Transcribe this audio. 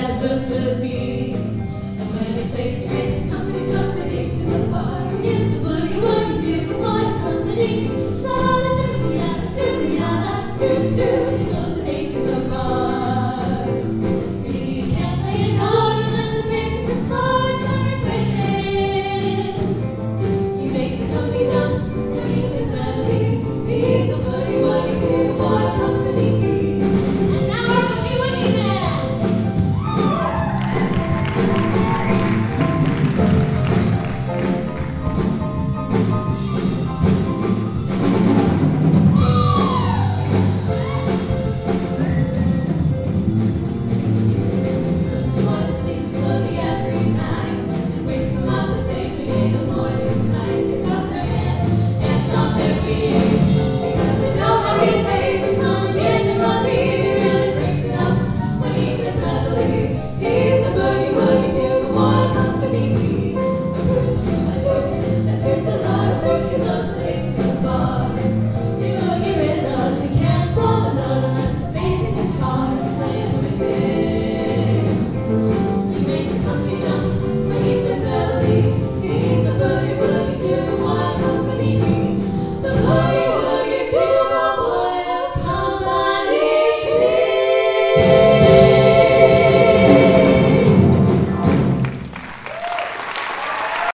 as whispers he.